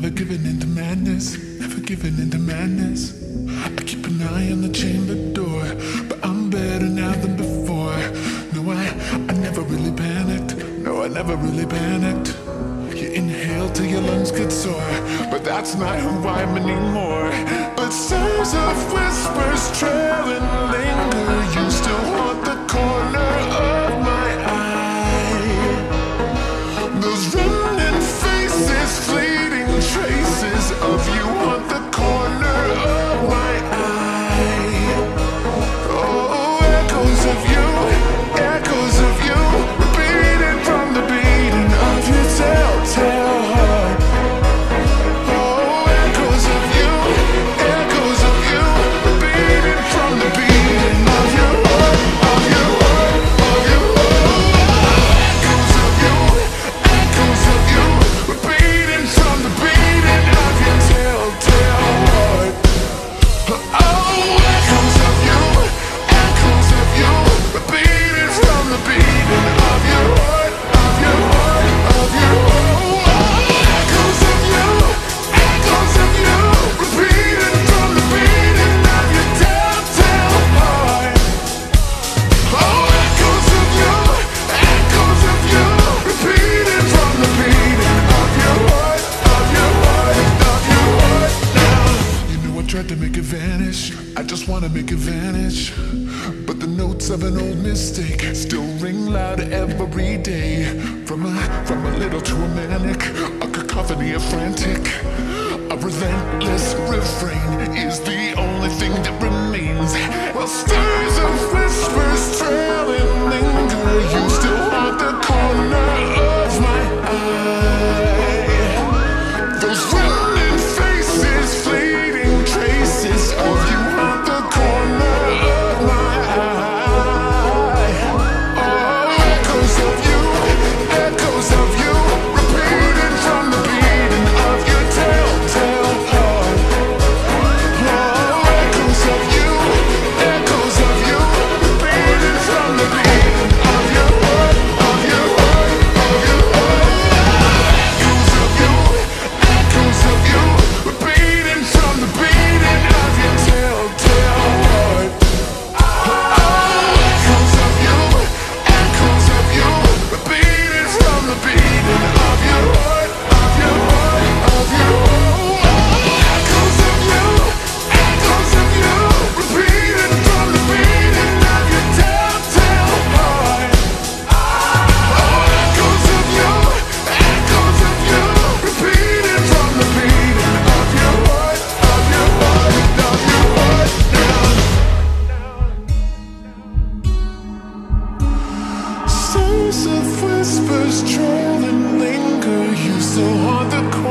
Never giving in to madness, never giving in to madness. I keep an eye on the chamber door, but I'm better now than before. No, I, I never really panicked. No, I never really panicked. You inhale till your lungs get sore, but that's not who I am anymore. But sounds of whispers trail and linger you. academic advantage. But the notes of an old mistake Still ring loud every day. From a, from a little to a manic A cacophony of frantic A relentless refrain Is the only thing that remains. While stirs of whispers trail and linger You still haunt the corner of whispers, troll and linger. You so hard to call.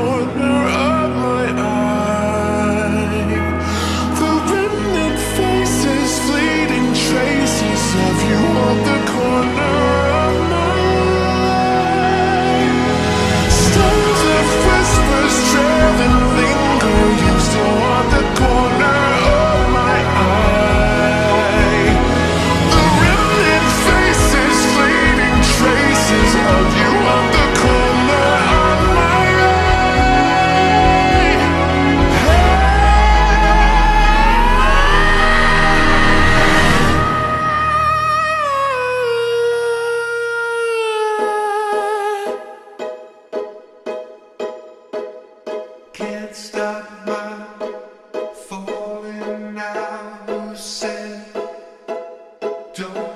don't